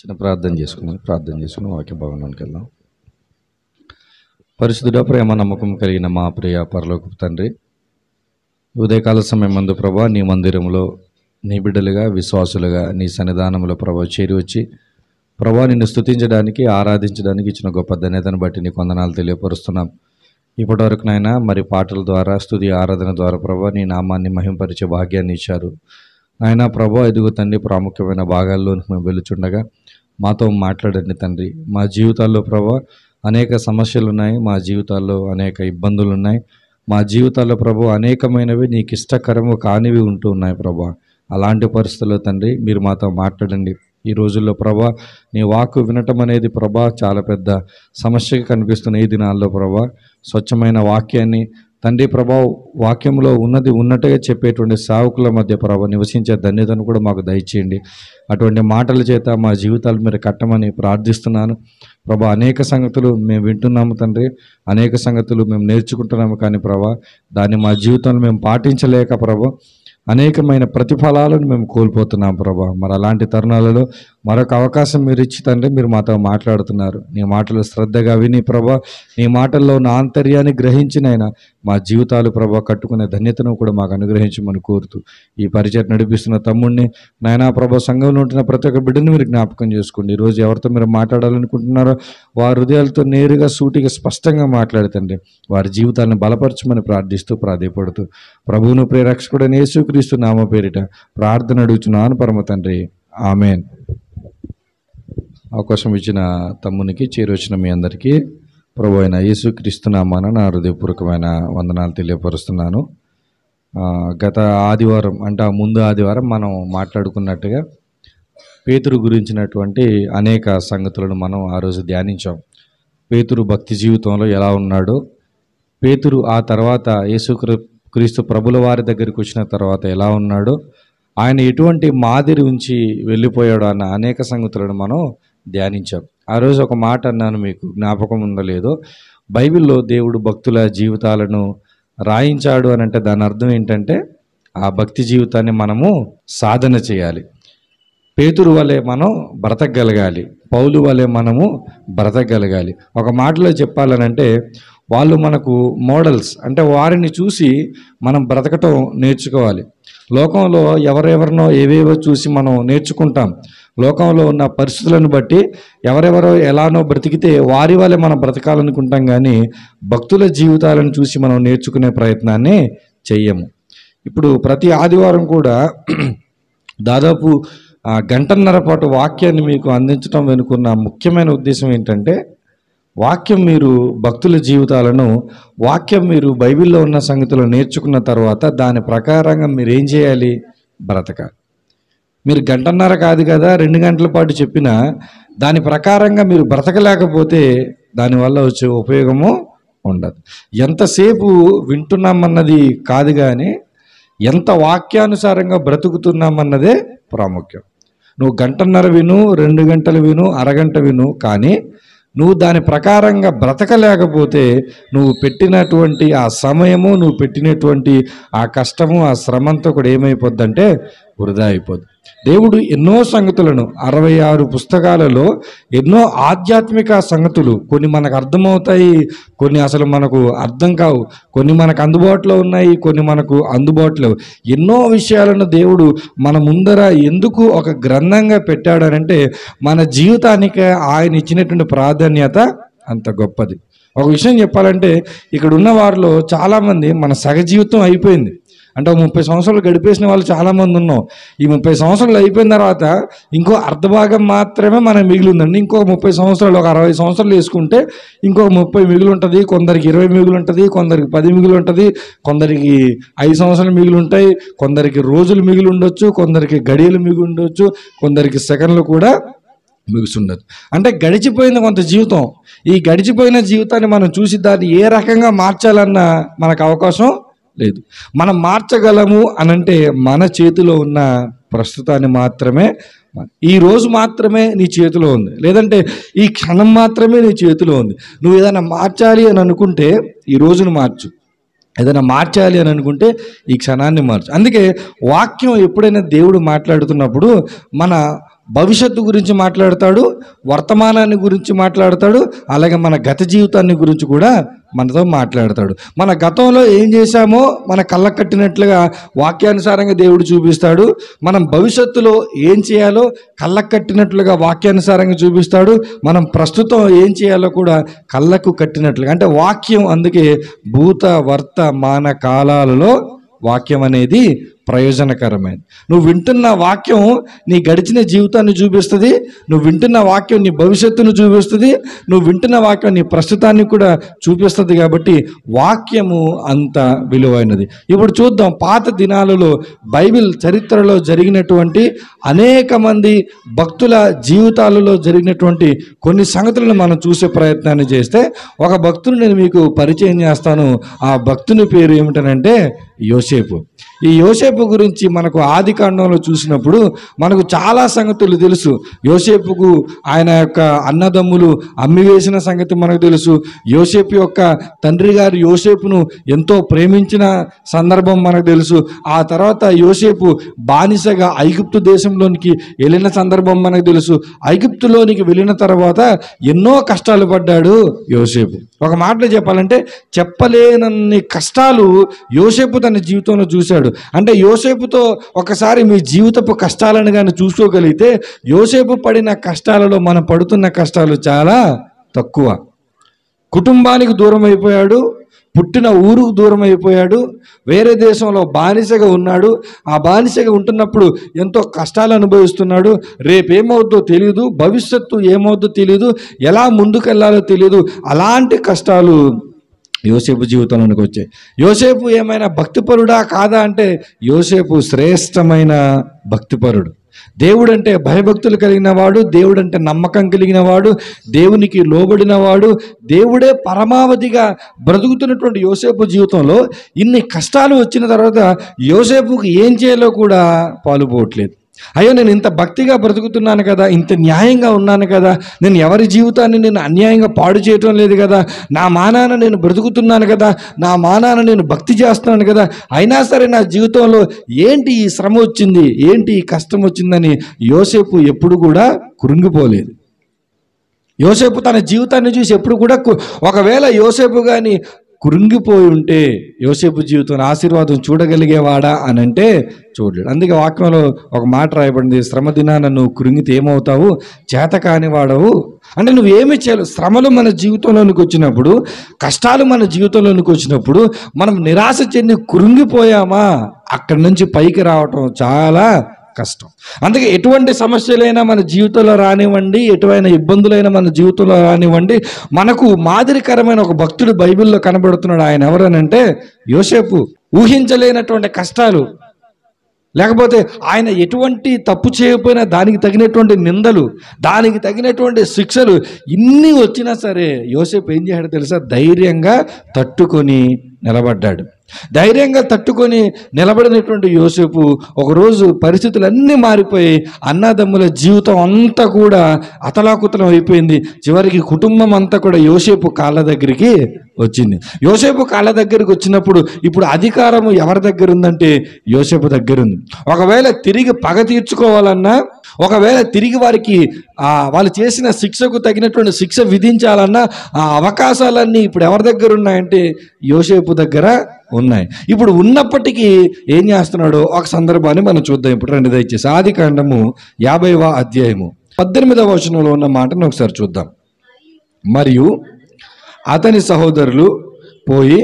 చిన్న ప్రార్థన చేసుకుని ప్రార్థన చేసుకుని వాక్య భవనానికి వెళ్దాం. పరిశుద్ధుడ ప్రేమ నమ్మకం కలిగిన మా ప్రియ పరలోకపు తండ్రి ఉదయకాల సమయం మందు ప్రభా నీ మందిరంలో నీ బిడ్డలుగా విశ్వాసులుగా నీ సన్నిధానంలో ప్రభా చేరి వచ్చి ప్రభా నిన్ను స్థుతించడానికి ఆరాధించడానికి ఇచ్చిన గొప్ప ధన్యతను బట్టి నీ కొందనాలు తెలియపరుస్తున్నాం. ఇప్పటివరకు మరి పాటల ద్వారా స్తుతి ఆరాధన ద్వారా ప్రభా నీ నామాన్ని మహింపరిచే భాగ్యాన్ని ఇచ్చారు. నాయన ప్రభా ఎదుగు తండ్రి ప్రాముఖ్యమైన భాగాల్లోనికి మేము వెలుచుండగా మాతో మాట్లాడండి తండ్రి. మా జీవితాల్లో ప్రభా అనేక సమస్యలు ఉన్నాయి మా జీవితాల్లో అనేక ఇబ్బందులు ఉన్నాయి మా జీవితాల్లో ప్రభు అనేకమైనవి నీకు ఇష్టకరము కానివి ఉంటూ ఉన్నాయి ప్రభా. అలాంటి పరిస్థితుల్లో తండ్రి మీరు మాతో మాట్లాడండి. ఈ రోజుల్లో ప్రభా నీ వాక్కు వినటం అనేది ప్రభా చాలా పెద్ద సమస్యగా కనిపిస్తున్న ఈ దినాల్లో ప్రభా స్వచ్ఛమైన వాక్యాన్ని తండ్రి ప్రభా వాక్యంలో ఉన్నది ఉన్నట్టుగా చెప్పేటువంటి సావుకుల మధ్య ప్రభా నివసించే ధన్యతను కూడా మాకు దయచేయండి. అటువంటి మాటల చేత మా జీవితాలు మీరు కట్టమని ప్రార్థిస్తున్నాను. ప్రభా అనేక సంగతులు మేము వింటున్నాము తండ్రి. అనేక సంగతులు మేము నేర్చుకుంటున్నాము కానీ ప్రభా దాన్ని మా జీవితంలో మేము పాటించలేక ప్రభా అనేకమైన ప్రతిఫలాలను మేము కోల్పోతున్నాం ప్రభా. మరి అలాంటి తరుణాలలో మరొక అవకాశం మీరు ఇచ్చి తండ్రి మీరు మాతో మాట్లాడుతున్నారు. నీ మాటలు శ్రద్ధగా విని ప్రభా నీ మాటల్లో ఉన్న ఆంతర్యాన్ని గ్రహించినైనా మా జీవితాలు ప్రభా కట్టుకునే ధన్యతను కూడా మాకు అనుగ్రహించమని కోరుతూ ఈ పరిచయం నడిపిస్తున్న తమ్ముడిని నాయనా ప్రభా సంఘంలో ఉంటున్న ప్రతి ఒక్క బిడ్డను మీరు జ్ఞాపకం చేసుకోండి. ఈరోజు ఎవరితో మీరు మాట్లాడాలనుకుంటున్నారో వారి హృదయాలతో నేరుగా సూటిగా స్పష్టంగా మాట్లాడుతండి వారి జీవితాలను బలపరచమని ప్రార్థిస్తూ ప్రాధేయపడుతూ ప్రభువును ప్రేరక్షకుడని యేసుక్రీస్తు నామ పేరిట ప్రార్థన అడుగుతున్నాను పరమ తండ్రి. ఆమెన్. అవకాశం ఇచ్చిన తమ్మునికి చేరొచ్చిన మీ అందరికీ ప్రభు అయిన యేసుక్రీస్తు నా హృదయపూర్వకమైన వందనాలు తెలియపరుస్తున్నాను. గత ఆదివారం అంటే ఆ ముందు ఆదివారం మనం మాట్లాడుకున్నట్టుగా పేతురు గురించినటువంటి అనేక సంగతులను మనం ఆ రోజు ధ్యానించాం. పేతురు భక్తి జీవితంలో ఎలా ఉన్నాడో పేతురు ఆ తర్వాత యేసుక్రీ క్రీస్తు ప్రభుల వారి దగ్గరికి వచ్చిన తర్వాత ఎలా ఉన్నాడో ఆయన ఎటువంటి మాదిరి ఉంచి వెళ్ళిపోయాడు అన్న అనేక సంగతులను మనం ధ్యానించాం. ఆ రోజు ఒక మాట అన్నాను మీకు జ్ఞాపకం ఉందో లేదో. బైబిల్లో దేవుడు భక్తుల జీవితాలను రాయించాడు అని అంటే దాని అర్థం ఏంటంటే ఆ భక్తి జీవితాన్ని మనము సాధన చేయాలి. పేతురు వలె మనం బ్రతకగలగాలి. పౌలు వలె మనము బ్రతకగలగాలి. ఒక మాటలో చెప్పాలనంటే వాళ్ళు మనకు మోడల్స్ అంటే వారిని చూసి మనం బ్రతకటం నేర్చుకోవాలి. లోకంలో ఎవరెవరినో ఏవేవో చూసి మనం నేర్చుకుంటాం. లోకంలో ఉన్న పరిస్థితులను బట్టి ఎవరెవరో ఎలానో బ్రతికితే వారి వల్లే మనం బ్రతకాలనుకుంటాం కానీ భక్తుల జీవితాలను చూసి మనం నేర్చుకునే ప్రయత్నాన్ని చెయ్యము. ఇప్పుడు ప్రతి ఆదివారం కూడా దాదాపు గంటన్నర పాటు వాక్యాన్ని మీకు అందించడం వెనుకున్న ముఖ్యమైన ఉద్దేశం ఏంటంటే వాక్యం మీరు భక్తుల జీవితాలను వాక్యం మీరు బైబిల్లో ఉన్న సంగతులు నేర్చుకున్న తర్వాత దాని ప్రకారంగా మీరు ఏం చేయాలి? బ్రతకాలి. మీరు గంటన్నర కాదు కదా రెండు గంటల పాటు చెప్పినా దాని ప్రకారంగా మీరు బ్రతకలేకపోతే దానివల్ల వచ్చే ఉపయోగము ఉండదు. ఎంతసేపు వింటున్నామన్నది కాదు కానీ ఎంత వాక్యానుసారంగా బ్రతుకుతున్నామన్నదే ప్రాముఖ్యం. నువ్వు గంటన్నర విను రెండు గంటలు విను అరగంట విను కానీ నువ్వు దాని ప్రకారంగా బ్రతకలేకపోతే నువ్వు పెట్టినటువంటి ఆ సమయము నువ్వు పెట్టినటువంటి ఆ కష్టము ఆ శ్రమంతో కూడా ఏమైపోద్దంటే వృధా అయిపోద్ది. దేవుడు ఎన్నో సంగతులను అరవై ఆరు పుస్తకాలలో ఎన్నో ఆధ్యాత్మిక సంగతులు కొన్ని మనకు అర్థమవుతాయి కొన్ని అసలు మనకు అర్థం కావు కొన్ని మనకు అందుబాటులో ఉన్నాయి కొన్ని మనకు అందుబాటులో ఎన్నో విషయాలను దేవుడు మన ముందర ఎందుకు ఒక గ్రంథంగా పెట్టాడనంటే మన జీవితానికి ఆయన ఇచ్చినటువంటి ప్రాధాన్యత అంత గొప్పది. ఒక విషయం చెప్పాలంటే ఇక్కడ ఉన్న వారిలో చాలామంది మన సగ జీవితం అయిపోయింది. అంటే ముప్పై సంవత్సరాలు గడిపేసిన వాళ్ళు చాలామంది ఉన్నాం. ఈ ముప్పై సంవత్సరాలు అయిపోయిన తర్వాత ఇంకో అర్ధభాగం మాత్రమే మనం మిగిలి ఉందండి ఇంకో ముప్పై సంవత్సరాలు ఒక అరవై సంవత్సరాలు వేసుకుంటే ఇంకొక ముప్పై మిగిలి ఉంటుంది కొందరికి ఇరవై మిగులుంటుంది ఉంటుంది కొందరికి పది మిగులు ఉంటుంది కొందరికి ఐదు సంవత్సరాలు మిగిలి ఉంటాయి కొందరికి రోజులు మిగిలి ఉండొచ్చు కొందరికి గడియలు మిగిలి ఉండొచ్చు కొందరికి సెకండ్లు కూడా ముగిసుండదు అంటే గడిచిపోయింది కొంత జీవితం. ఈ గడిచిపోయిన జీవితాన్ని మనం చూసి దాన్ని ఏ రకంగా మార్చాలన్న మనకు అవకాశం లేదు. మనం మార్చగలము అనంటే మన చేతిలో ఉన్న ప్రస్తుతాన్ని మాత్రమే ఈ రోజు మాత్రమే నీ చేతిలో ఉంది. లేదంటే ఈ క్షణం మాత్రమే నీ చేతిలో ఉంది. నువ్వు ఏదైనా మార్చాలి అని అనుకుంటే ఈ రోజును మార్చు. ఏదైనా మార్చాలి అని అనుకుంటే ఈ క్షణాన్ని మార్చు. అందుకే వాక్యం ఎప్పుడైనా దేవుడు మాట్లాడుతున్నప్పుడు మన భవిష్యత్తు గురించి మాట్లాడతాడు వర్తమానాన్ని గురించి మాట్లాడతాడు అలాగే మన గత జీవితాన్ని గురించి కూడా మనతో మాట్లాడతాడు. మన గతంలో ఏం చేశామో మన కళ్ళ కట్టినట్లుగా వాక్యానుసారంగా దేవుడు చూపిస్తాడు. మనం భవిష్యత్తులో ఏం చేయాలో కళ్ళ కట్టినట్లుగా వాక్యానుసారంగా చూపిస్తాడు. మనం ప్రస్తుతం ఏం చేయాలో కూడా కళ్ళకు కట్టినట్లుగా. అంటే వాక్యం అందుకే భూత వర్తమాన కాలాలలో వాక్యం అనేది ప్రయోజనకరమైనది. నువ్వు వింటున్న వాక్యం నీ గడిచిన జీవితాన్ని చూపిస్తుంది నువ్వు వింటున్న వాక్యం నీ భవిష్యత్తును చూపిస్తుంది నువ్వు వింటున్న వాక్యం నీ ప్రస్తుతాన్ని కూడా చూపిస్తుంది కాబట్టి వాక్యము అంత విలువైనది. ఇప్పుడు చూద్దాం పాత దినాలలో బైబిల్ చరిత్రలో జరిగినటువంటి అనేక మంది భక్తుల జీవితాలలో జరిగినటువంటి కొన్ని సంగతులను మనం చూసే ప్రయత్నాన్ని చేస్తే ఒక భక్తుని నేను మీకు పరిచయం చేస్తాను. ఆ భక్తుని పేరు ఏమిటనంటే యోసేపు. ఈ యోసేపు గురించి మనకు ఆది కాండంలో చూసినప్పుడు మనకు చాలా సంగతులు తెలుసు. యోసేపుకు ఆయన యొక్క అన్నదమ్ములు అమ్మివేసిన సంగతి మనకు తెలుసు. యోసేపు యొక్క తండ్రి గారు యోసేపును ఎంతో ప్రేమించిన సందర్భం మనకు తెలుసు. ఆ తర్వాత యోసేపు బానిసగా ఐగుప్తు దేశంలోనికి వెళ్ళిన సందర్భం మనకు తెలుసు. ఐగుప్తులోనికి వెళ్ళిన తర్వాత ఎన్నో కష్టాలు పడ్డాడు యోసేపు. ఒక మాటలో చెప్పాలంటే చెప్పలేనన్ని కష్టాలు యోసేపు తన జీవితంలో చూశాడు. అంటే యోసేపుతో ఒకసారి మీ జీవితపు కష్టాలను కానీ చూసుకోగలిగితే యోసేపు పడిన కష్టాలలో మనం పడుతున్న కష్టాలు చాలా తక్కువ. కుటుంబానికి దూరం అయిపోయాడు పుట్టిన ఊరుకు దూరం అయిపోయాడు వేరే దేశంలో బానిసగా ఉన్నాడు ఆ బానిసగా ఉంటున్నప్పుడు ఎంతో కష్టాలు అనుభవిస్తున్నాడు రేపేమవుద్దో తెలియదు భవిష్యత్తు ఏమవుద్దో తెలియదు ఎలా ముందుకెళ్ళాలో తెలియదు అలాంటి కష్టాలు యోసేపు జీవితంలోనికి వచ్చాయి. యోసేపు ఏమైనా భక్తిపరుడా కాదా అంటే యోసేపు శ్రేష్టమైన భక్తిపరుడు. దేవుడంటే భయభక్తులు కలిగిన వాడు దేవుడంటే నమ్మకం కలిగిన వాడు దేవునికి లోబడిన వాడు దేవుడే పరమావధిగా బ్రతుకుతున్నటువంటి యోసేపు జీవితంలో ఇన్ని కష్టాలు వచ్చిన తర్వాత యోసేపుకు ఏం చేయాలో కూడా పాలుపోవట్లేదు. అయ్యో నేను ఇంత భక్తిగా బ్రతుకుతున్నాను కదా ఇంత న్యాయంగా ఉన్నాను కదా నేను ఎవరి జీవితాన్ని నేను అన్యాయంగా పాడు చేయటం లేదు కదా నా మానాన నేను బ్రతుకుతున్నాను కదా నా మానాన నేను భక్తి చేస్తున్నాను కదా అయినా సరే నా జీవితంలో ఏంటి ఈ శ్రమ వచ్చింది ఏంటి ఈ కష్టం వచ్చిందని యోసేపు ఎప్పుడు కూడా కురుంగిపోలేదు యోసేపు తన జీవితాన్ని చూసి ఎప్పుడు కూడా ఒకవేళ యోసేపు కానీ కురుంగిపోయి ఉంటే యోసేపు జీవితం ఆశీర్వాదం చూడగలిగేవాడా అని అంటే చూడలేడు. అందుకే వాక్యంలో ఒక మాట రాయబడింది శ్రమ దినాన నువ్వు కురింగితే ఏమవుతావు? చేత కాని వాడవు. అంటే నువ్వు ఏమి చేయలేవు. శ్రమలు మన జీవితంలోనికి వచ్చినప్పుడు కష్టాలు మన జీవితంలోనికి వచ్చినప్పుడు మనం నిరాశ చెంది కురింగిపోయామా? అక్కడి నుంచి పైకి రావటం చాలా కష్టం. అందుకే ఎటువంటి సమస్యలైనా మన జీవితంలో రానివ్వండి ఎటువంటి ఇబ్బందులైనా మన జీవితంలో రానివ్వండి. మనకు మాదిరికరమైన ఒక భక్తుడు బైబిల్లో కనబడుతున్నాడు ఆయన ఎవరనంటే యోసేపు. ఊహించలేనటువంటి కష్టాలు. లేకపోతే ఆయన ఎటువంటి తప్పు చేయకపోయినా దానికి తగినటువంటి నిందలు దానికి తగినటువంటి శిక్షలు ఇన్ని వచ్చినా సరే యోసేపు ఏం చేశాడు తెలుసా? ధైర్యంగా తట్టుకొని నిలబడ్డాడు. ధైర్యంగా తట్టుకొని నిలబడినటువంటి యోసేపు ఒకరోజు పరిస్థితులన్నీ మారిపోయి అన్నదమ్ముల జీవితం అంతా కూడా అతలాకుతలం అయిపోయింది. చివరికి కుటుంబం అంతా కూడా యోసేపు కాళ్ళ దగ్గరికి వచ్చింది. యోసేపు కాళ్ళ దగ్గరికి వచ్చినప్పుడు ఇప్పుడు అధికారం ఎవరి దగ్గర ఉందంటే యోసేపు దగ్గర ఉంది ఒకవేళ తిరిగి పగ తీర్చుకోవాలన్నా ఒకవేళ తిరిగి వారికి వాళ్ళు చేసిన శిక్షకు తగినటువంటి శిక్ష విధించాలన్న ఆ అవకాశాలన్నీ ఇప్పుడు ఎవరి దగ్గర ఉన్నాయంటే యోసేపు దగ్గర ఉన్నాయి. ఇప్పుడు ఉన్నప్పటికీ ఏం చేస్తున్నాడో ఒక సందర్భాన్ని మనం చూద్దాం. ఇప్పుడు రెండు దయచేసి ఆది కాండము యాభైవ అధ్యాయము పద్దెనిమిదవ వచనంలో ఉన్న మాటను ఒకసారి చూద్దాం. మరియు అతని సహోదరులు పోయి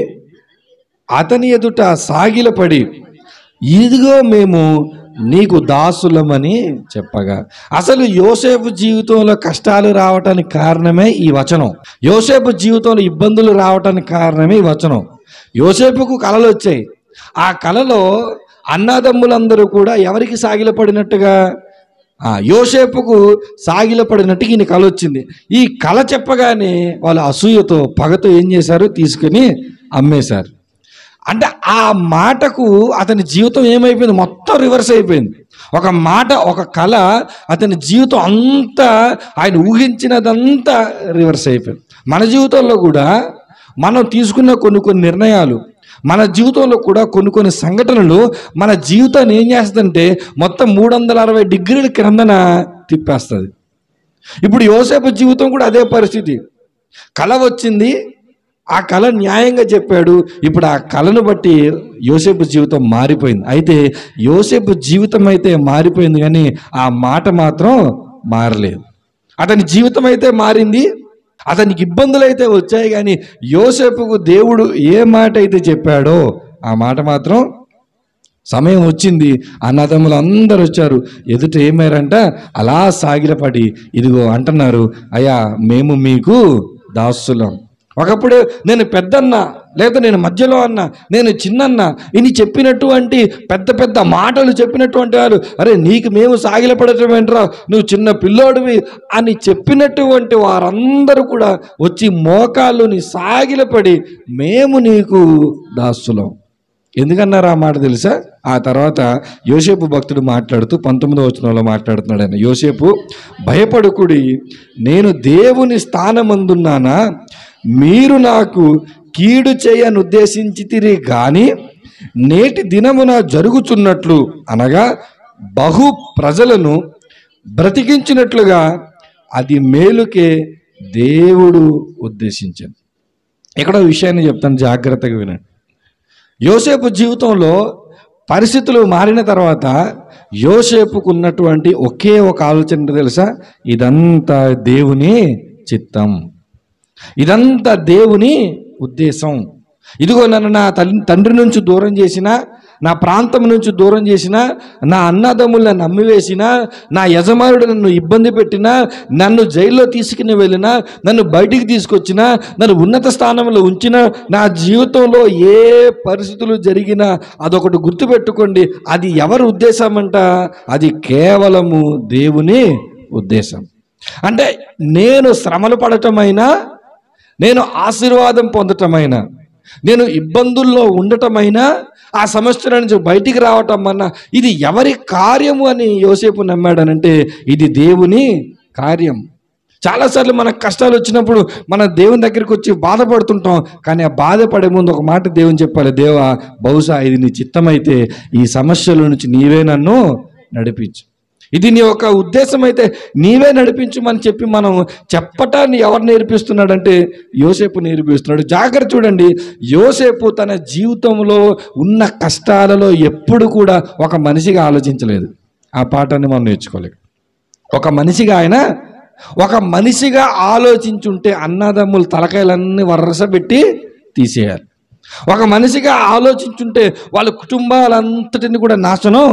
అతని ఎదుట సాగిలపడి ఇదిగో మేము నీకు దాసులమని చెప్పగా. అసలు యోసేపు జీవితంలో కష్టాలు రావటానికి కారణమే ఈ వచనం. యోసేపు జీవితంలో ఇబ్బందులు రావటానికి కారణమే ఈ వచనం. యోసేపుకు కళలు వచ్చాయి. ఆ కళలో అన్నదమ్ములందరూ కూడా ఎవరికి సాగిలపడినట్టుగా? యోసేపుకు సాగిలపడినట్టు ఈయన కళ వచ్చింది. ఈ కళ చెప్పగానే వాళ్ళు అసూయతో పగతో ఏం చేశారు? తీసుకుని అమ్మేశారు. అంటే ఆ మాటకు అతని జీవితం ఏమైపోయింది? మొత్తం రివర్స్ అయిపోయింది. ఒక మాట ఒక కళ అతని జీవితం అంతా ఆయన ఊహించినదంతా రివర్స్ అయిపోయింది. మన జీవితంలో కూడా మనం తీసుకున్న కొన్ని కొన్ని నిర్ణయాలు మన జీవితంలో కూడా కొన్ని కొన్ని సంఘటనలు మన జీవితాన్ని ఏం చేస్తుందంటే మొత్తం మూడు వందల అరవై డిగ్రీల క్రిందన తిప్పేస్తుంది. ఇప్పుడు యోసేపు జీవితం కూడా అదే పరిస్థితి. కళ వచ్చింది ఆ కళ న్యాయంగా చెప్పాడు. ఇప్పుడు ఆ కళను బట్టి యోసేపు జీవితం మారిపోయింది. అయితే యోసేపు జీవితం అయితే మారిపోయింది కానీ ఆ మాట మాత్రం మారలేదు. అతని జీవితం అయితే మారింది. అతనికి ఇబ్బందులు అయితే వచ్చాయి కానీ యోసేపుకు దేవుడు ఏ మాట అయితే చెప్పాడో ఆ మాట మాత్రం సమయం వచ్చింది. అన్నదమ్ములు అందరు వచ్చారు. ఎదుట ఏమారంట? అలా సాగిలపడి ఇదిగో అంటున్నారు. అయ్యా మేము మీకు దాసులం. ఒకప్పుడు నేను పెద్దన్న లేదా నేను మధ్యలో అన్న నేను చిన్నన్న ఇని చెప్పినటువంటి పెద్ద పెద్ద మాటలు చెప్పినటువంటి వారు అరే నీకు మేము సాగిలపడటం ఏంట్రా? నువ్వు చిన్న పిల్లోడివి అని చెప్పినటువంటి వారందరూ కూడా వచ్చి మోకాళ్ళుని సాగిలపడి మేము నీకు దాసులం. ఎందుకన్నారు ఆ మాట తెలుసా? ఆ తర్వాత యోసేపు భక్తుడు మాట్లాడుతూ పంతొమ్మిదో వచనంలో మాట్లాడుతున్నాడు ఆయన. యోసేపు భయపడుకుడి నేను దేవుని స్థానమందున్నానా? మీరు నాకు కీడు చేయను ఉద్దేశించితిరి కానీ నేటి దినమున జరుగుచున్నట్లు అనగా బహు ప్రజలను బ్రతికించినట్లుగా అది మేలుకే దేవుడు ఉద్దేశించాను. ఇక్కడ విషయాన్ని చెప్తాను జాగ్రత్తగా వినండి. యోసేపు జీవితంలో పరిస్థితులు మారిన తర్వాత యోసేపుకు ఉన్నటువంటి ఒకే ఒక ఆలోచన తెలుసా? ఇదంతా దేవుని చిత్తం. ఇదంతా దేవుని ఉద్దేశం. ఇదిగో నన్ను నా తండ్రి నుంచి దూరం చేసిన నా ప్రాంతం నుంచి దూరం చేసిన నా అన్నదమ్ములను నమ్మివేసిన నా యజమానుడు నన్ను ఇబ్బంది పెట్టినా నన్ను జైల్లో తీసుకుని వెళ్ళినా నన్ను బయటికి తీసుకొచ్చినా నన్ను ఉన్నత స్థానంలో ఉంచిన నా జీవితంలో ఏ పరిస్థితులు జరిగినా అదొకటి గుర్తుపెట్టుకోండి. అది ఎవరి ఉద్దేశం అంట అది కేవలము దేవుని ఉద్దేశం. అంటే నేను శ్రమలు పడటమైనా నేను ఆశీర్వాదం పొందటమైనా నేను ఇబ్బందుల్లో ఉండటమైనా ఆ సమస్యల నుంచి బయటికి రావటం అన్నా ఇది ఎవరి కార్యము అని యోసేపు నమ్మాడనంటే ఇది దేవుని కార్యం. చాలాసార్లు మనకు కష్టాలు వచ్చినప్పుడు మన దేవుని దగ్గరికి వచ్చి బాధపడుతుంటాం కానీ ఆ బాధపడే ముందు ఒక మాట దేవుని చెప్పాలి దేవా బహుశా ఇది నీ చిత్తమైతే ఈ సమస్యల నుంచి నీవే నన్ను నడిపించు. ఇది నీ యొక్క ఉద్దేశం అయితే నీవే నడిపించమని చెప్పి మనం చెప్పటాన్ని ఎవరు నేర్పిస్తున్నాడంటే యోసేపు నేర్పిస్తున్నాడు. జాగ్రత్త చూడండి యోసేపు తన జీవితంలో ఉన్న కష్టాలలో ఎప్పుడు కూడా ఒక మనిషిగా ఆలోచించలేదు. ఆ పాఠాన్ని మనం నేర్చుకోలేదు ఒక మనిషిగా ఆయన ఒక మనిషిగా ఆలోచించుంటే అన్నదమ్ములు తలకాయలన్నీ వరస పెట్టి తీసేయాలి. ఒక మనిషిగా ఆలోచించుంటే వాళ్ళ కుటుంబాలంతటిని కూడా నాశనం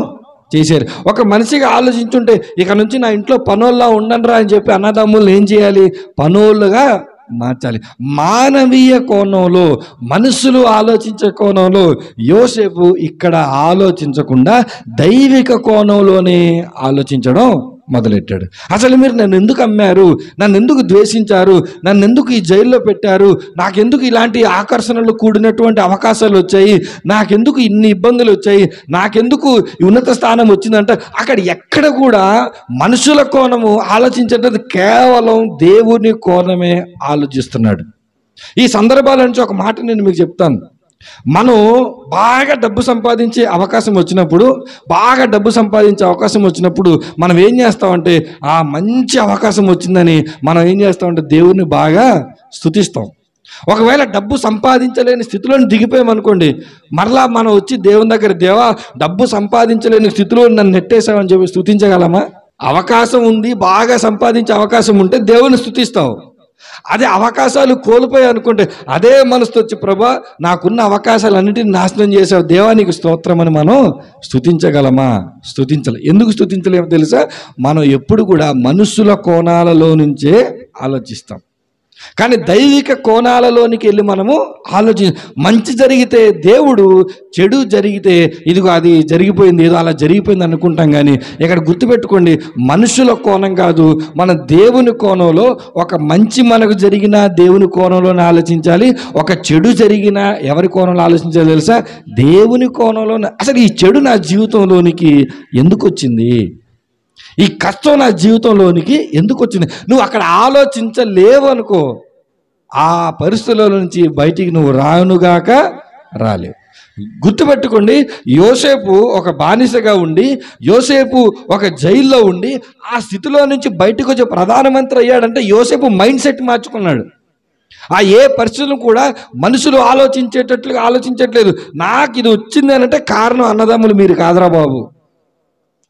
చేశారు. ఒక మనిషిగా ఆలోచించుంటే ఇక నుంచి నా ఇంట్లో పనోళ్ళ ఉండనురా అని చెప్పి అన్నదమ్ములు ఏం చేయాలి? పనోళ్ళుగా మార్చాలి. మానవీయ కోణంలో మనుషులు ఆలోచించే కోణంలో యోసేపు ఇక్కడ ఆలోచించకుండా దైవిక కోణంలోనే ఆలోచించడం మొదలెట్టాడు. అసలు మీరు నన్ను ఎందుకు అమ్మారు? నన్ను ఎందుకు ద్వేషించారు? నన్ను ఎందుకు ఈ జైల్లో పెట్టారు? నాకెందుకు ఇలాంటి ఆకర్షణలు కూడినటువంటి అవకాశాలు వచ్చాయి? నాకెందుకు ఇన్ని ఇబ్బందులు వచ్చాయి? నాకెందుకు ఉన్నత స్థానం వచ్చిందంటే? అక్కడ ఎక్కడ కూడా మనుషుల కోణము ఆలోచించేటది కేవలం దేవుని కోణమే ఆలోచిస్తున్నాడు. ఈ సందర్భాల నుంచి ఒక మాట నేను మీకు చెప్తాను. మనం బాగా డబ్బు సంపాదించే అవకాశం వచ్చినప్పుడు బాగా డబ్బు సంపాదించే అవకాశం వచ్చినప్పుడు మనం ఏం చేస్తామంటే ఆ మంచి అవకాశం వచ్చిందని మనం ఏం చేస్తామంటే దేవుణ్ణి బాగా స్తుతిస్తాం ఒకవేళ డబ్బు సంపాదించలేని స్థితిలో దిగిపోయామనుకోండి మరలా మనం వచ్చి దేవుని దగ్గర దేవా డబ్బు సంపాదించలేని స్థితిలో నన్ను నెట్టేశామని చెప్పి స్థుతించగలమా? అవకాశం ఉంది బాగా సంపాదించే అవకాశం ఉంటే దేవుని స్థుతిస్తావు. అదే అవకాశాలు కోల్పోయాయి అనుకుంటే అదే మనసుతో వచ్చి ప్రభా నాకున్న అవకాశాలన్నిటిని నాశనం చేసావు. దేవానికి స్తోత్రం అని మనం స్థుతించగలమా స్థుతించలే ఎందుకు స్థుతించలేమో తెలుసా? మనం ఎప్పుడు కూడా మనుషుల కోణాలలో నుంచే ఆలోచిస్తాం. కానీ దైవిక కోణాలలోనికి వెళ్ళి మనము ఆలోచి మంచి జరిగితే దేవుడు చెడు జరిగితే ఇదిగో అది జరిగిపోయింది ఏదో అలా జరిగిపోయింది అనుకుంటాం కానీ ఇక్కడ గుర్తుపెట్టుకోండి మనుషుల కోణం కాదు మన దేవుని కోణంలో ఒక మంచి మనకు జరిగిన దేవుని కోణంలోనే ఆలోచించాలి ఒక చెడు జరిగిన ఎవరి కోణంలో ఆలోచించాలి తెలుసా? దేవుని కోణంలో అసలు ఈ చెడు నా జీవితంలోనికి ఎందుకు వచ్చింది? ఈ కష్టం నా జీవితంలోనికి ఎందుకు వచ్చింది? నువ్వు అక్కడ ఆలోచించలేవు అనుకో. ఆ పరిస్థితుల నుంచి బయటికి నువ్వు రానుగాక రాలేవు. గుర్తుపెట్టుకోండి యోసేపు ఒక బానిసగా ఉండి యోసేపు ఒక జైల్లో ఉండి ఆ స్థితిలో నుంచి బయటకు వచ్చే ప్రధానమంత్రి అయ్యాడంటే యోసేపు మైండ్ సెట్ మార్చుకున్నాడు. ఆ ఏ పరిస్థితులు కూడా మనుషులు ఆలోచించేటట్లుగా ఆలోచించట్లేదు. నాకు ఇది వచ్చింది అని అంటే కారణం అన్నదమ్ములు మీరు కాదురా బాబు.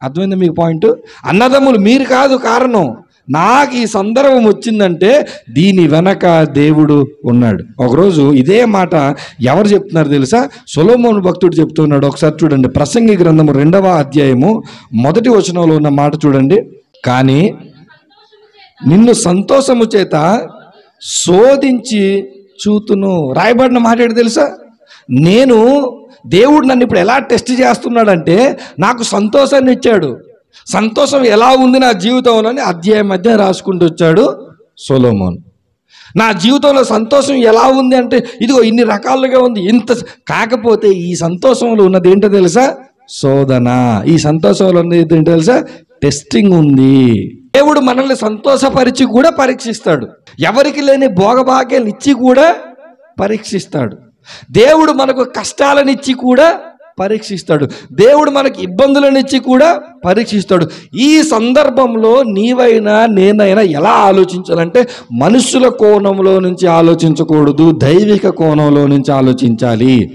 అర్థమైంది మీకు పాయింట్ అన్నదమ్ములు మీరు కాదు కారణం. నాకు ఈ సందర్భం వచ్చిందంటే దీని వెనక దేవుడు ఉన్నాడు. ఒకరోజు ఇదే మాట ఎవరు చెప్తున్నారు తెలుసా? సొలోమోను భక్తుడు చెప్తున్నాడు. ఒకసారి చూడండి ప్రసంగి గ్రంథము రెండవ అధ్యాయము మొదటి వచనంలో ఉన్న మాట చూడండి. కానీ నిన్ను సంతోషము చేత శోధించి చూతును. రాయబడిన మాట ఏంటి తెలుసా? నేను దేవుడు నన్ను ఇప్పుడు ఎలా టెస్ట్ చేస్తున్నాడంటే నాకు సంతోషాన్ని ఇచ్చాడు. సంతోషం ఎలా ఉంది నా జీవితంలో అని అధ్యాయం మధ్య రాసుకుంటూ వచ్చాడు సొలోమోన్. నా జీవితంలో సంతోషం ఎలా ఉంది అంటే ఇదిగో ఇన్ని రకాలుగా ఉంది. ఇంత కాకపోతే ఈ సంతోషంలో ఉన్నది ఏంటో తెలుసా? శోధన. ఈ సంతోషంలో ఉన్నది ఏంటో తెలుసా? టెస్టింగ్ ఉంది. దేవుడు మనల్ని సంతోషపరిచి కూడా పరీక్షిస్తాడు. ఎవరికి లేని భోగభాగ్యాలు ఇచ్చి కూడా పరీక్షిస్తాడు. దేవుడు మనకు కష్టాలను ఇచ్చి కూడా పరీక్షిస్తాడు. దేవుడు మనకి ఇబ్బందులను ఇచ్చి కూడా పరీక్షిస్తాడు. ఈ సందర్భంలో నీవైనా నేనైనా ఎలా ఆలోచించాలంటే మనుషుల కోణంలో నుంచి ఆలోచించకూడదు దైవిక కోణంలో నుంచి ఆలోచించాలి.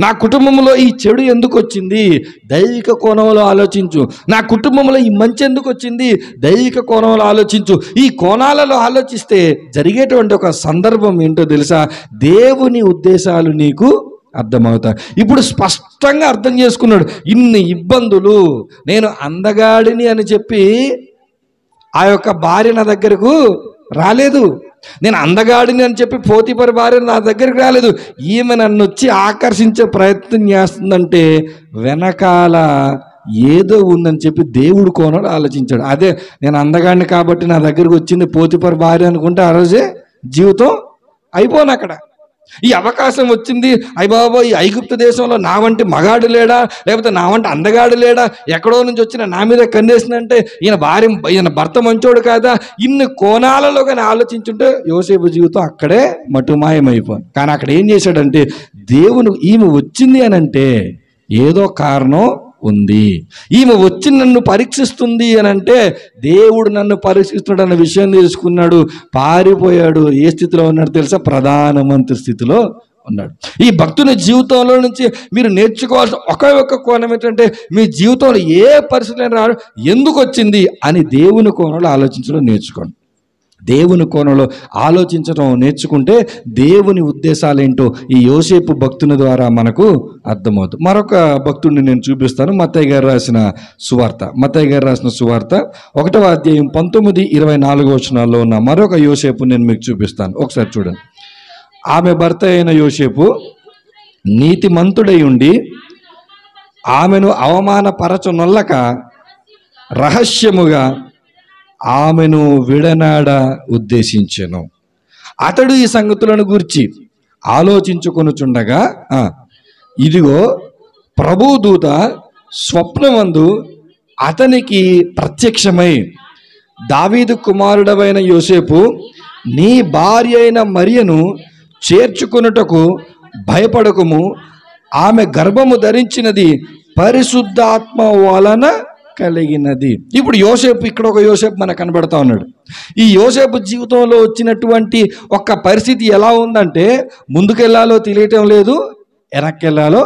నా కుటుంబంలో ఈ చెడు ఎందుకు వచ్చింది? దైవిక కోణంలో ఆలోచించు. నా కుటుంబంలో ఈ మంచి ఎందుకు వచ్చింది? దైవిక కోణంలో ఆలోచించు. ఈ కోణాలలో ఆలోచిస్తే జరిగేటువంటి ఒక సందర్భం ఏంటో తెలుసా? దేవుని ఉద్దేశాలు నీకు అర్థమవుతాయి. ఇప్పుడు స్పష్టంగా అర్థం చేసుకున్నాడు. ఇన్ని ఇబ్బందులు నేను అందగాడిని అని చెప్పి ఆ యొక్క భార్య నా దగ్గరకు రాలేదు. నేను అందగాడిని అని చెప్పి పోతిపరి భార్య నా దగ్గరికి రాలేదు. ఈమె నన్ను వచ్చి ఆకర్షించే ప్రయత్నం చేస్తుందంటే వెనకాల ఏదో ఉందని చెప్పి దేవుడు కోణాలు ఆలోచించాడు. అదే నేను అందగాడిని కాబట్టి నా దగ్గరికి వచ్చింది పోతిపరి భార్య అనుకుంటే ఆ రోజే జీవితం అయిపోను అక్కడ. ఈ అవకాశం వచ్చింది. అయ్యబాబో ఈ ఐగుప్తు దేశంలో నా వంటి మగాడు లేడా? లేకపోతే నా వంటి అందగాడు లేడా? ఎక్కడో నుంచి వచ్చిన నా మీద కన్నేసిందంటే ఈయన భార్య ఈయన భర్త మంచోడు కాదా? ఇన్ని కోణాలలో కానీ ఆలోచించుంటే యోసేపు జీవితం అక్కడే మటుమాయమైపోయింది కానీ అక్కడ ఏం చేశాడంటే దేవుని ఈమె వచ్చింది అని అంటే ఏదో కారణం ఉంది. ఈమె వచ్చి నన్ను పరీక్షిస్తుంది అని అంటే దేవుడు నన్ను పరీక్షిస్తున్నాడు అన్న విషయం తెలుసుకున్నాడు. పారిపోయాడు. ఏ స్థితిలో ఉన్నాడు తెలుసా? ప్రధానమంత్రి స్థితిలో ఉన్నాడు. ఈ భక్తుని జీవితంలో నుంచి మీరు నేర్చుకోవాల్సిన ఒక ఒక్క కోణం ఏంటంటే మీ జీవితంలో ఏ పరిస్థితి రాడు ఎందుకు వచ్చింది అని దేవుని కోణంలో ఆలోచించడం నేర్చుకోండి. దేవుని కోణంలో ఆలోచించడం నేర్చుకుంటే దేవుని ఉద్దేశాలు ఏంటో ఈ యోసేపు భక్తుని ద్వారా మనకు అర్థమవుతుంది. మరొక భక్తుడిని నేను చూపిస్తాను. మత్తయ్య గారు రాసిన సువార్త. మత్తయ్య గారు రాసిన సువార్త ఒకటవ అధ్యాయం పంతొమ్మిది ఇరవై నాలుగో వచనాల్లో ఉన్న మరొక యోసేపు నేను మీకు చూపిస్తాను. ఒకసారి చూడండి. ఆమె భర్త అయిన యోసేపు నీతిమంతుడై ఉండి ఆమెను అవమానపరచనొల్లక రహస్యముగా ఆమెను విడనాడ ఉద్దేశించెను. అతడు ఈ సంగతులను గురించి ఆలోచించుకొనుచుండగా ఇదిగో ప్రభుదూత స్వప్నమందు అతనికి ప్రత్యక్షమై దావీదు కుమారుడవైన యోసేపు నీ భార్య అయిన మరియను చేర్చుకొనుటకు భయపడకుము. ఆమె గర్భము ధరించినది పరిశుద్ధాత్మ వలన కలిగినది. ఇప్పుడు యోసేపు ఇక్కడ ఒక యోసేపు మనకు కనబడతా ఉన్నాడు. ఈ యోసేపు జీవితంలో వచ్చినటువంటి ఒక పరిస్థితి ఎలా ఉందంటే ముందుకెళ్ళాలో తెలియటం లేదు వెనక్కెళ్ళాలో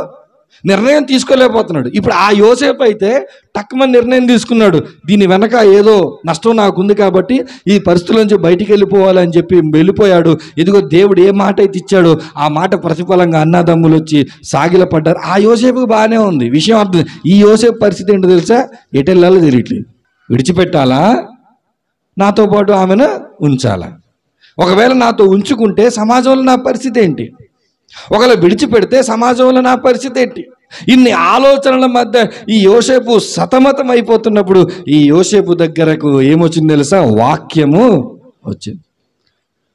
నిర్ణయం తీసుకోలేకపోతున్నాడు. ఇప్పుడు ఆ యోసేపు అయితే తక్కువ నిర్ణయం తీసుకున్నాడు. దీని వెనక ఏదో నష్టం నాకు ఉంది కాబట్టి ఈ పరిస్థితుల నుంచి బయటికి వెళ్ళిపోవాలని చెప్పి వెళ్ళిపోయాడు. ఇదిగో దేవుడు ఏ మాట అయితే ఇచ్చాడో ఆ మాట ప్రతిఫలంగా అన్నదమ్ములు వచ్చి సాగిల పడ్డారు. ఆ యోసేపుకి బాగానే ఉంది. విషయం అర్థం ఈ యోసేపు పరిస్థితి ఏంటో తెలుసా? ఎటెళ్ళాలో తెలియట్లేదు. విడిచిపెట్టాలా? నాతో పాటు ఆమెను ఉంచాలా? ఒకవేళ నాతో ఉంచుకుంటే సమాజంలో నా పరిస్థితి ఏంటి? ఒకవేళ విడిచిపెడితే సమాజంలో నా పరిస్థితి ఏంటి? ఇన్ని ఆలోచనల మధ్య ఈ యోసేపు సతమతం అయిపోతున్నప్పుడు ఈ యోసేపు దగ్గరకు ఏమొచ్చింది తెలుసా? వాక్యము వచ్చింది.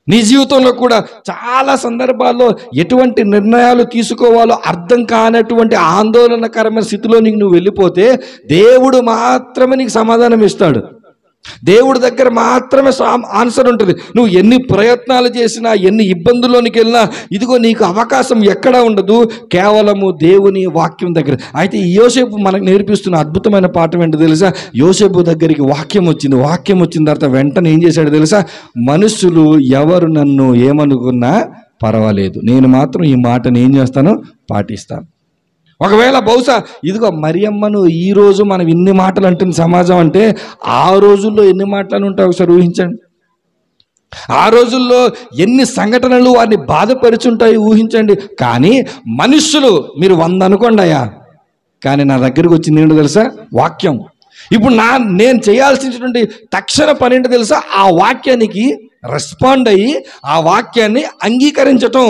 నీ జీవితంలో కూడా చాలా సందర్భాల్లో ఎటువంటి నిర్ణయాలు తీసుకోవాలో అర్థం కానటువంటి ఆందోళనకరమైన స్థితిలో నీకు నువ్వు వెళ్ళిపోతే దేవుడు మాత్రమే నీకు సమాధానం ఇస్తాడు. దేవుడి దగ్గర మాత్రమే ఆన్సర్ ఉంటుంది. నువ్వు ఎన్ని ప్రయత్నాలు చేసినా ఎన్ని ఇబ్బందుల్లోనికి వెళ్ళినా ఇదిగో నీకు అవకాశం ఎక్కడా ఉండదు. కేవలము దేవుని వాక్యం దగ్గర. అయితే ఈ యోసేపు మనకు నేర్పిస్తున్న అద్భుతమైన పాఠం ఏంటో తెలుసా? యోసేపు దగ్గరికి వాక్యం వచ్చింది. వాక్యం వచ్చిన తర్వాత వెంటనే ఏం చేశాడు తెలుసా? మనుషులు ఎవరు నన్ను ఏమనుకున్నా పర్వాలేదు. నేను మాత్రం ఈ మాటను ఏం చేస్తాను? పాటిస్తాను. ఒకవేళ బహుశా ఇదిగో మరియమ్మను ఈ రోజు మనం ఇన్ని మాటలు అంటుంది సమాజం అంటే ఆ రోజుల్లో ఎన్ని మాటలు ఉంటాయి ఒకసారి ఊహించండి. ఆ రోజుల్లో ఎన్ని సంఘటనలు వారిని బాధపరుచుంటాయి ఊహించండి. కానీ మనుషులు మీరు వంద అనుకోండి అయ్యా కానీ నా దగ్గరికి వచ్చింది ఏంటో తెలుసా? వాక్యం. ఇప్పుడు నా నేను చేయాల్సినటువంటి తక్షణ పని ఏంటో తెలుసా? ఆ వాక్యానికి రెస్పాండ్ అయ్యి ఆ వాక్యాన్ని అంగీకరించటం.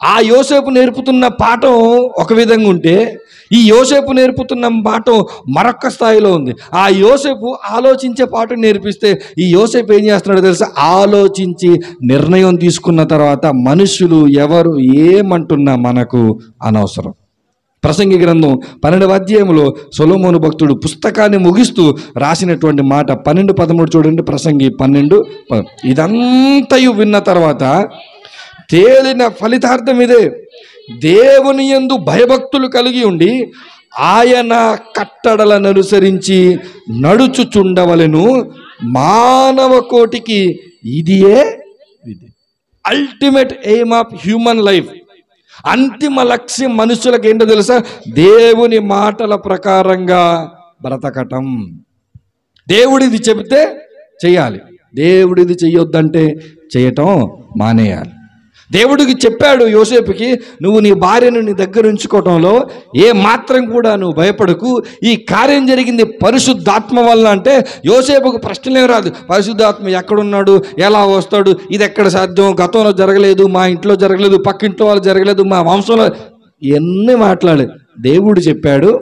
ఆ యోసేపు నేర్పుతున్న పాఠం ఒక విధంగా ఉంటే ఈ యోసేపు నేర్పుతున్న పాఠం మరొక స్థాయిలో ఉంది. ఆ యోసేపు ఆలోచించే పాఠం నేర్పిస్తే ఈ యోసేపు ఏం చేస్తున్నాడో తెలుసా? ఆలోచించి నిర్ణయం తీసుకున్న తర్వాత మనుషులు ఎవరు ఏమంటున్నా మనకు అనవసరం. ప్రసంగి గ్రంథం పన్నెండవ అధ్యాయంలో సొలోమోను భక్తుడు పుస్తకాన్ని ముగిస్తూ రాసినటువంటి మాట పన్నెండు పదమూడు చూడండి ప్రసంగి పన్నెండు ఇదంతయు విన్న తర్వాత తేలిన ఫలితార్థం ఇదే దేవుని యందు భయభక్తులు కలిగి ఉండి ఆయన కట్టడలను అనుసరించి నడుచుచుండవలెను మానవ కోటికి ఇదియే విధి. Ultimate aim of human life అంతిమ లక్ష్యం మనుషులకు ఏంటో తెలుసా? దేవుని మాటల ప్రకారంగా బ్రతకటం. దేవుడిది చెబితే చేయాలి. దేవుడిది చెయ్యొద్దంటే చేయటం మానేయాలి. దేవుడికి చెప్పాడు యోసేపుకి నువ్వు నీ భార్యను నీ దగ్గర ఉంచుకోవటంలో ఏ మాత్రం కూడా నువ్వు భయపడకు. ఈ కార్యం జరిగింది పరిశుద్ధాత్మ వల్ల అంటే యోసేపుకు ప్రశ్నలే రాదు. పరిశుద్ధాత్మ ఎక్కడున్నాడు? ఎలా వస్తాడు? ఇది ఎక్కడ సాధ్యం? గతంలో జరగలేదు మా ఇంట్లో జరగలేదు పక్కింట్లో వాళ్ళు జరగలేదు మా వంశంలో ఎన్ని మాట్లాడలేదు దేవుడు చెప్పాడు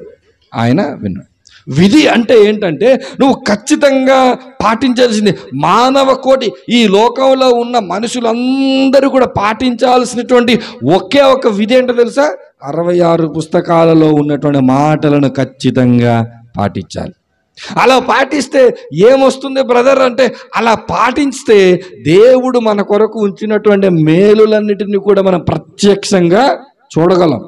ఆయన విన్నాడు. విధి అంటే ఏంటంటే నువ్వు ఖచ్చితంగా పాటించాల్సింది మానవ కోటి. ఈ లోకంలో ఉన్న మనుషులందరూ కూడా పాటించాల్సినటువంటి ఒకే ఒక విధి ఏంటో తెలుసా? అరవై ఆరు పుస్తకాలలో ఉన్నటువంటి మాటలను ఖచ్చితంగా పాటించాలి. అలా పాటిస్తే ఏమొస్తుంది బ్రదర్ అంటే అలా పాటిస్తే దేవుడు మన కొరకు ఉంచినటువంటి మేలులన్నిటిని కూడా మనం ప్రత్యక్షంగా చూడగలం.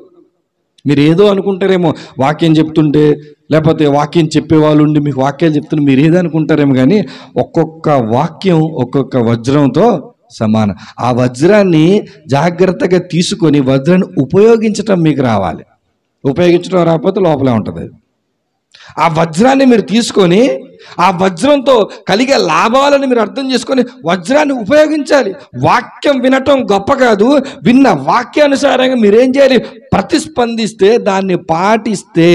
మీరు ఏదో అనుకుంటారేమో వాక్యం చెప్తుంటే లేకపోతే వాక్యం చెప్పేవాళ్ళు ఉండి మీకు వాక్యాలు చెప్తున్న మీరు ఏదనుకుంటారేమో కానీ ఒక్కొక్క వాక్యం ఒక్కొక్క వజ్రంతో సమానం. ఆ వజ్రాన్ని జాగ్రత్తగా తీసుకొని వజ్రాన్ని ఉపయోగించటం మీకు రావాలి. ఉపయోగించడం రాకపోతే లోపలే ఉంటుంది. అది ఆ వజ్రాన్ని మీరు తీసుకొని ఆ వజ్రంతో కలిగే లాభాలను మీరు అర్థం చేసుకొని వజ్రాన్ని ఉపయోగించాలి. వాక్యం వినటం గొప్ప కాదు. విన్న వాక్యానుసారంగా మీరేం చేయాలి? ప్రతిస్పందిస్తే దాన్ని పాటిస్తే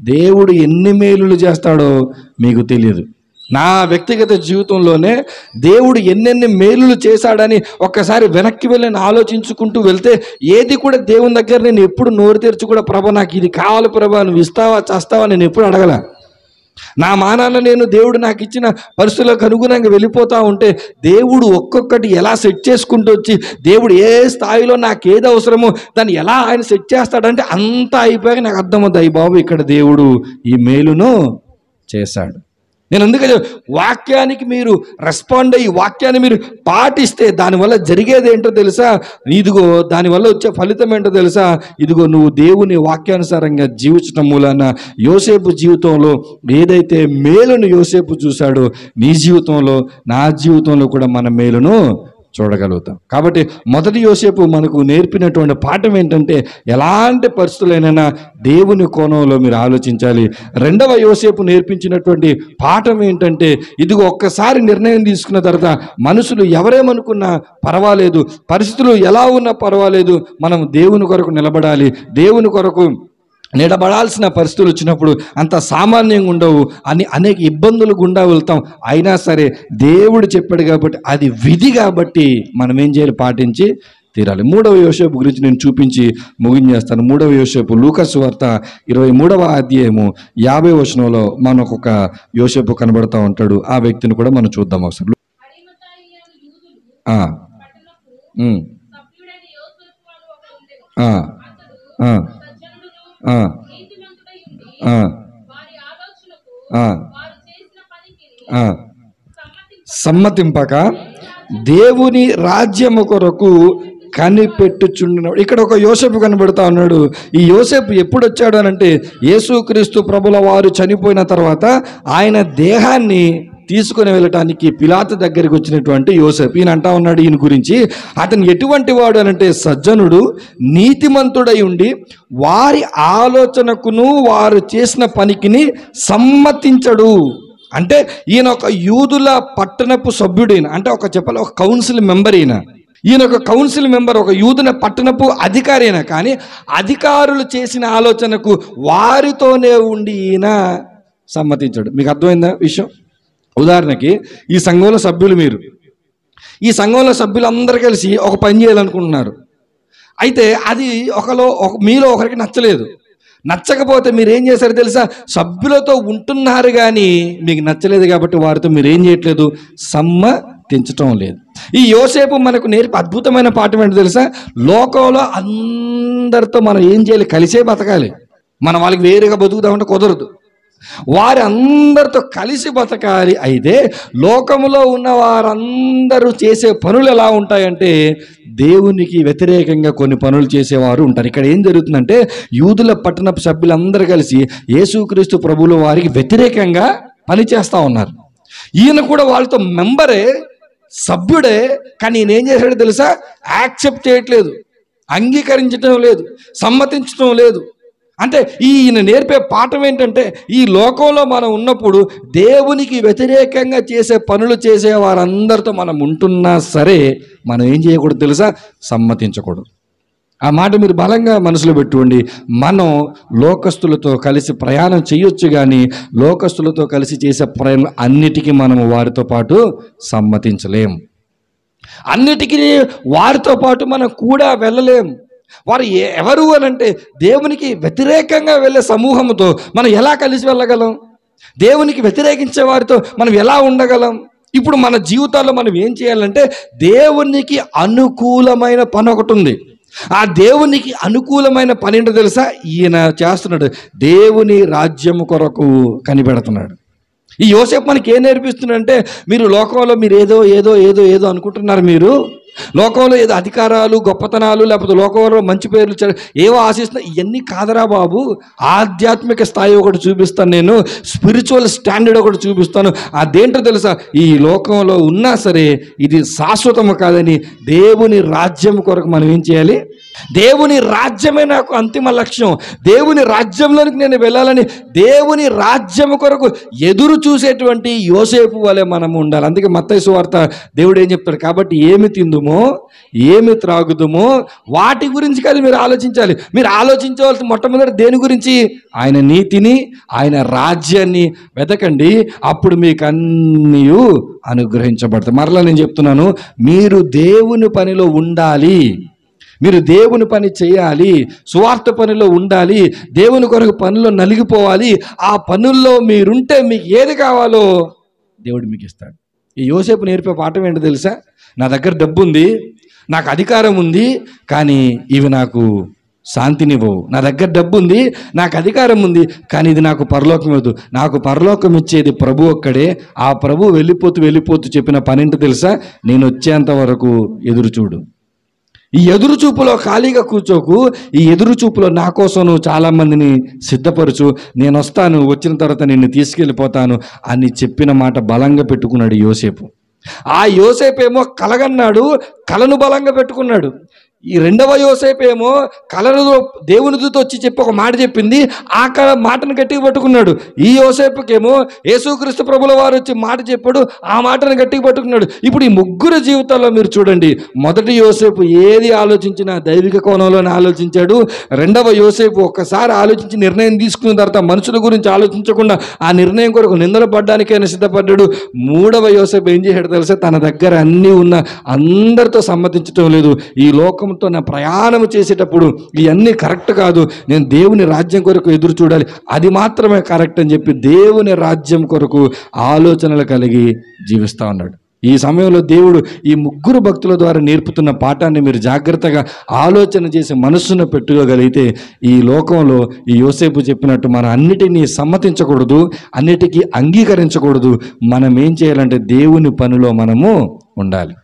దేవుడు ఎన్ని మేలులు చేస్తాడో మీకు తెలియదు. నా వ్యక్తిగత జీవితంలోనే దేవుడు ఎన్నెన్ని మేలులు చేశాడని ఒక్కసారి వెనక్కి వెళ్ళి నేను ఆలోచించుకుంటూ వెళ్తే ఏది కూడా దేవుని దగ్గర నేను ఎప్పుడు నోరు తెరిచి కూడా ప్రభ నాకు ఇది కావాలి ప్రభా నువ్వు ఇస్తావా చేస్తావా నేను ఎప్పుడు అడగల. నా మానాన నేను దేవుడు నాకు ఇచ్చిన పరిస్థితులకు అనుగుణంగా వెళ్ళిపోతా ఉంటే దేవుడు ఒక్కొక్కటి ఎలా సెట్ చేసుకుంటూ వచ్చి దేవుడు ఏ స్థాయిలో నాకు ఏది అవసరమో దాన్ని ఎలా ఆయన సెట్ చేస్తాడంటే అంతా అయిపోయాక నాకు అర్థమవుతాయి బాబు ఇక్కడ దేవుడు ఈ మేలును చేశాడు. నేను అందుకే వాక్యానికి మీరు రెస్పాండ్ అయ్యి వాక్యాన్ని మీరు పాటిస్తే దానివల్ల జరిగేది ఏంటో తెలుసా? ఇదిగో దానివల్ల వచ్చే ఫలితం ఏంటో తెలుసా? ఇదిగో నువ్వు దేవుని వాక్యానుసారంగా జీవించడం మూలాన యోసేపు జీవితంలో ఏదైతే మేలును యోసేపు చూశాడో నీ జీవితంలో నా జీవితంలో కూడా మన మేలును చూడగలుగుతాం. కాబట్టి మొదటి యోసేపు మనకు నేర్పినటువంటి పాఠం ఏంటంటే ఎలాంటి పరిస్థితులైనా దేవుని కోణంలో మీరు ఆలోచించాలి. రెండవ యోసేపు నేర్పించినటువంటి పాఠం ఏంటంటే ఇదిగో ఒక్కసారి నిర్ణయం తీసుకున్న తర్వాత మనుషులు ఎవరేమనుకున్నా పర్వాలేదు పరిస్థితులు ఎలా ఉన్నా పర్వాలేదు మనం దేవుని కొరకు నిలబడాలి. దేవుని కొరకు నిలబడాల్సిన పరిస్థితులు వచ్చినప్పుడు అంత సామాన్యంగా ఉండవు అని అనేక ఇబ్బందులు గుండా వెళ్తాం. అయినా సరే దేవుడు చెప్పాడు కాబట్టి అది విధి కాబట్టి మనం ఏం చేయాలి? పాటించి తీరాలి. మూడవ యోసేపు గురించి నేను చూపించి ముగించేస్తాను మూడవ యోసేపు లూకస్ వార్త ఇరవై మూడవ అధ్యాయము యాభై వచనంలో మనకు ఒక యోసేపు కనబడతా ఉంటాడు. ఆ వ్యక్తిని కూడా మనం చూద్దాం ఒకసారి. ఆ, సమ్మతింపక దేవుని రాజ్యము కొరకు కనిపెట్టుచుండినాడు ఇక్కడ ఒక యోసేపు కనబడుతా ఉన్నాడు. ఈ యోసేపు ఎప్పుడు వచ్చాడు అని అంటే యేసుక్రీస్తు ప్రభుల వారు చనిపోయిన తర్వాత ఆయన దేహాన్ని తీసుకుని వెళ్ళటానికి పిలాత దగ్గరికి వచ్చినటువంటి యోసేపు. ఈయన అంటా ఉన్నాడు ఈయన గురించి అతను ఎటువంటి వాడు అనంటే సజ్జనుడు నీతిమంతుడై ఉండి వారి ఆలోచనకును వారు చేసిన పనికిని సమ్మతించడు. అంటే ఈయన ఒక యూదుల పట్టణపు సభ్యుడైన అంటే ఒక చెప్పాలి ఒక కౌన్సిల్ మెంబర్ ఈయన. ఈయన ఒక కౌన్సిల్ మెంబర్ ఒక యూదున పట్టణపు అధికారి అయినా కానీ అధికారులు చేసిన ఆలోచనకు వారితోనే ఉండి ఈయన సమ్మతించాడు. మీకు అర్థమైందా విషయం? ఉదాహరణకి ఈ సంఘంలో సభ్యులు మీరు. ఈ సంఘంలో సభ్యులందరూ కలిసి ఒక పని చేయాలనుకుంటున్నారు. అయితే అది ఒకలో ఒక మీలో ఒకరికి నచ్చలేదు. నచ్చకపోతే మీరు ఏం చేశారు తెలుసా? సభ్యులతో ఉంటున్నారు కానీ మీకు నచ్చలేదు కాబట్టి వారితో మీరు ఏం చేయట్లేదు సమ్మతించటం లేదు. ఈ యోసేపు మనకు నేర్పి అద్భుతమైన పాఠం ఏంటో తెలుసా? లోకంలో అందరితో మనం ఏం చేయాలి? కలిసే బతకాలి. మనం వాళ్ళకి వేరుగా బతుకుదామంటే కుదరదు. వారి అందరితో కలిసి బతకాలి అయితే లోకములో ఉన్న వారందరూ చేసే పనులు ఎలా ఉంటాయంటే దేవునికి వ్యతిరేకంగా కొన్ని పనులు చేసేవారు ఉంటారు. ఇక్కడ ఏం జరుగుతుందంటే యూదుల పట్టణపు సభ్యులందరూ కలిసి యేసుక్రీస్తు ప్రభుల వారికి వ్యతిరేకంగా పనిచేస్తూ ఉన్నారు. ఈయన కూడా వాళ్ళతో మెంబరే సభ్యుడే కానీ ఈయన ఏం చేశాడో తెలుసా? యాక్సెప్ట్ చేయట్లేదు అంగీకరించడం లేదు సమ్మతించడం లేదు. అంటే ఈయన నేర్పే పాఠం ఏంటంటే ఈ లోకంలో మనం ఉన్నప్పుడు దేవునికి వ్యతిరేకంగా చేసే పనులు చేసే వారందరితో మనం ఉంటున్నా సరే మనం ఏం చేయకూడదు తెలుసా? సమ్మతించకూడదు. ఆ మాట మీరు బలంగా మనసులో పెట్టుకోండి. మనం లోకస్తులతో కలిసి ప్రయాణం చేయొచ్చు కానీ లోకస్తులతో కలిసి చేసే ప్రయాణం అన్నిటికీ మనం వారితో పాటు సమ్మతించలేం. అన్నిటికీ వారితో పాటు మనం కూడా వెళ్ళలేం. వారు ఎవరు అని అంటే దేవునికి వ్యతిరేకంగా వెళ్ళే సమూహంతో మనం ఎలా కలిసి వెళ్ళగలం? దేవునికి వ్యతిరేకించే వారితో మనం ఎలా ఉండగలం? ఇప్పుడు మన జీవితాల్లో మనం ఏం చేయాలంటే దేవునికి అనుకూలమైన పని ఒకటి ఉంది. ఆ దేవునికి అనుకూలమైన పని ఏంటో తెలుసా? ఈయన చేస్తున్నాడు. దేవుని రాజ్యం కొరకు కనిపెడుతున్నాడు. ఈ యోసేపు మనకి ఏం నేర్పిస్తుందంటే మీరు లోకంలో మీరు ఏదో ఏదో ఏదో ఏదో అనుకుంటున్నారు మీరు. లోకంలో ఏదో అధికారాలు గొప్పతనాలు లేకపోతే లోకంలో మంచి పేర్లు ఏవో ఆశిస్తున్నా ఇవన్నీ కాదరా బాబు. ఆధ్యాత్మిక స్థాయి ఒకటి చూపిస్తాను నేను స్పిరిచువల్ స్టాండర్డ్ ఒకటి చూపిస్తాను. అదేంటో తెలుసా? ఈ లోకంలో ఉన్నా సరే ఇది శాశ్వతము కాదని దేవుని రాజ్యం కొరకు మనం ఏం చేయాలి? దేవుని రాజ్యమే నాకు అంతిమ లక్ష్యం. దేవుని రాజ్యంలోనికి నేను వెళ్ళాలని దేవుని రాజ్యం కొరకు ఎదురు చూసేటువంటి యోసేపు వలె మనం ఉండాలి. అందుకే మత్తైసు వార్త దేవుడు ఏం చెప్తాడు? కాబట్టి ఏమి తిందుమో ఏమి త్రాగుదుమో వాటి గురించి కానీ మీరు ఆలోచించాలి. మీరు ఆలోచించవలసిన మొట్టమొదటి దేని గురించి? ఆయన నీతిని ఆయన రాజ్యాన్ని వెతకండి. అప్పుడు మీకు అన్నీ అనుగ్రహించబడతాయి. మరలా నేను చెప్తున్నాను మీరు దేవుని పనిలో ఉండాలి. మీరు దేవుని పని చేయాలి సువార్త పనిలో ఉండాలి దేవుని కొరకు పనిలో నలిగిపోవాలి ఆ పనుల్లో మీరుంటే మీకు ఏది కావాలో దేవుడు మీకు ఇస్తాడు. ఈ యోసేపు నేర్పే పాఠం ఏంటో తెలుసా? నా దగ్గర డబ్బు ఉంది నాకు అధికారం ఉంది కానీ ఇవి నాకు శాంతినివ్వవు. నా దగ్గర డబ్బు ఉంది నాకు అధికారం ఉంది కానీ ఇది నాకు పరలోకం ఇవ్వదు నాకు పరలోకం ఇచ్చేది ప్రభు ఒక్కడే. ఆ ప్రభు వెళ్ళిపోతూ వెళ్ళిపోతూ చెప్పిన పనింటి తెలుసా? నేను వచ్చేంత వరకు ఎదురు చూడు ఈ ఎదురు చూపులో ఖాళీగా కూర్చోకు ఈ ఎదురు చూపులో నా కోసం నువ్వు చాలా మందిని సిద్ధపరచు. నేను వస్తాను వచ్చిన తర్వాత నిన్ను తీసుకెళ్ళిపోతాను అని చెప్పిన మాట బలంగా పెట్టుకున్నాడు యోసేపు. ఆ యోసేపు ఏమో కలగన్నాడు కలను బలంగా పెట్టుకున్నాడు. ఈ రెండవ యోసేపు ఏమో కలను దేవునితో వచ్చి చెప్పి ఒక మాట చెప్పింది. ఆ కళ మాటను గట్టిగా పట్టుకున్నాడు. ఈ యోసేపుకేమో యేసుక్రీస్తు ప్రభుల వారు వచ్చి మాట చెప్పాడు. ఆ మాటను గట్టిగా పట్టుకున్నాడు. ఇప్పుడు ఈ ముగ్గురు జీవితాల్లో మీరు చూడండి. మొదటి యోసేపు ఏది ఆలోచించినా దైవిక కోణంలోనే ఆలోచించాడు. రెండవ యోసేపు ఒక్కసారి ఆలోచించి నిర్ణయం తీసుకున్న తర్వాత మనుషుల గురించి ఆలోచించకుండా ఆ నిర్ణయం కొరకు నిందలు పడ్డానికైనా సిద్ధపడ్డాడు. మూడవ యోసేపు ఏం చేశాడు తెలుసా? తన దగ్గర అన్నీ ఉన్న అందరితో సమ్మతించడం లేదు. ఈ నమ్మకంతో నా ప్రయాణం చేసేటప్పుడు ఇవన్నీ కరెక్ట్ కాదు. నేను దేవుని రాజ్యం కొరకు ఎదురు చూడాలి. అది మాత్రమే కరెక్ట్ అని చెప్పి దేవుని రాజ్యం కొరకు ఆలోచనలు కలిగి జీవిస్తా ఉన్నాడు. ఈ సమయంలో దేవుడు ఈ ముగ్గురు భక్తుల ద్వారా నేర్పుతున్న పాఠాన్ని మీరు జాగ్రత్తగా ఆలోచన చేసి మనస్సును పెట్టుకోగలిగితే ఈ లోకంలో ఈ యోసేపు చెప్పినట్టు మనం అన్నిటినీ సమ్మతించకూడదు అన్నిటికీ అంగీకరించకూడదు. మనం ఏం చేయాలంటే దేవుని పనిలో మనము ఉండాలి.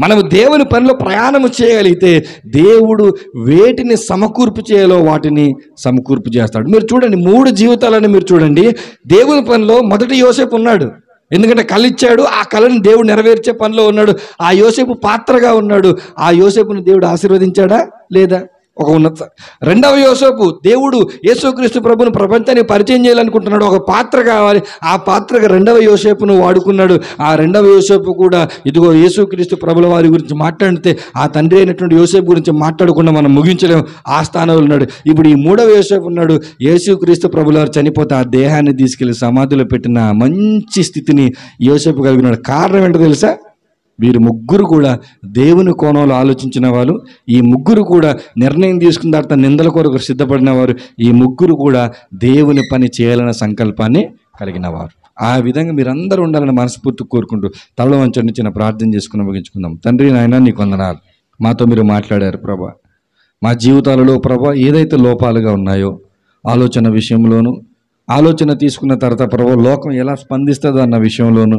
మనము దేవుని పనిలో ప్రయాణము చేయగలిగితే దేవుడు వేటిని సమకూర్పు చేయాలో వాటిని సమకూర్పు చేస్తాడు. మీరు చూడండి మూడు జీవితాలను మీరు చూడండి. దేవుని పనిలో మొదటి యోసేపు ఉన్నాడు. ఎందుకంటే కళ ఇచ్చాడు ఆ కళను దేవుడు నెరవేర్చే పనిలో ఉన్నాడు. ఆ యోసేపు పాత్రగా ఉన్నాడు. ఆ యోసేపుని దేవుడు ఆశీర్వదించాడా లేదా? ఒక ఉన్నత రెండవ యోసేపు దేవుడు యేసుక్రీస్తు ప్రభును ప్రపంచానికి పరిచయం చేయాలనుకుంటున్నాడు. ఒక పాత్ర కావాలి. ఆ పాత్రగా రెండవ యోసేపును వాడుకున్నాడు. ఆ రెండవ యోసేపు కూడా ఇదిగో యేసుక్రీస్తు ప్రభుల వారి గురించి మాట్లాడితే ఆ తండ్రి అయినటువంటి యోసేపు గురించి మాట్లాడకుండా మనం ముగించలేము ఆ స్థానంలో ఉన్నాడు. ఇప్పుడు ఈ మూడవ యోసేపు ఉన్నాడు. యేసుక్రీస్తు ప్రభుల వారు చనిపోతే ఆ దేహాన్ని తీసుకెళ్ళి సమాధిలో పెట్టిన మంచి స్థితిని యోసేపు కలిగి ఉన్నాడు. కారణం ఏంటో తెలుసా? వీరు ముగ్గురు కూడా దేవుని కోణంలో ఆలోచించిన వాళ్ళు ఈ ముగ్గురు కూడా నిర్ణయం తీసుకున్న తర్వాత నిందల కొరకు సిద్ధపడిన వారు ఈ ముగ్గురు కూడా దేవుని పని చేయాలన్న సంకల్పాన్ని కలిగిన వారు. ఆ విధంగా మీరందరూ ఉండాలని మనస్ఫూర్తి కోరుకుంటూ తలలో వంచండి చిన్న ప్రార్థన చేసుకుని ముగించుకుందాం. తండ్రి నాయన నీకు వందనాలు. మాతో మీరు మాట్లాడారు ప్రభా. మా జీవితాలలో ప్రభా ఏదైతే లోపాలుగా ఉన్నాయో ఆలోచన విషయంలోనూ ఆలోచన తీసుకున్న తర్వాత ప్రభా లోకం ఎలా స్పందిస్తుందో అన్న విషయంలోనూ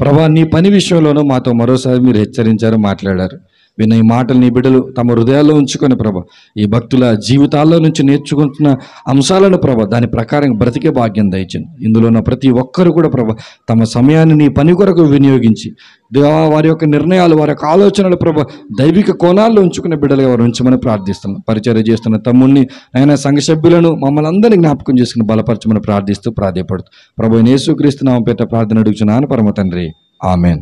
ప్రభా నీ పని విషయంలోనూ మాతో మరోసారి మీరు హెచ్చరించారు మాట్లాడారు. విన్న ఈ మాటలు నీ బిడ్డలు తమ హృదయాల్లో ఉంచుకొని ప్రభ. ఈ భక్తుల జీవితాల్లో నుంచి నేర్చుకుంటున్న అంశాలను ప్రభ దాని ప్రకారం బ్రతికే భాగ్యం దయచింది ఇందులో ఉన్న ప్రతి ఒక్కరు కూడా ప్రభ తమ సమయాన్ని నీ పని కొరకు వినియోగించి దేవా వారి యొక్క నిర్ణయాలు వారి యొక్క ఆలోచనలు ప్రభ దైవిక కోణాల్లో ఉంచుకునే బిడ్డలుగా వారు ఉంచమని ప్రార్థిస్తున్నాం. పరిచయం చేస్తున్న తమ్ముణ్ణి ఆయన సంఘ సభ్యులను మమ్మల్ని అందరినీ జ్ఞాపకం చేసుకుని బలపరచమని ప్రార్థిస్తూ ప్రాధాయపడుతూ. ప్రభు నేసుక్రీస్తు నామ పేట ప్రార్థన అడుగుచున్నాను. పరమ తండ్రి. ఆమెన్.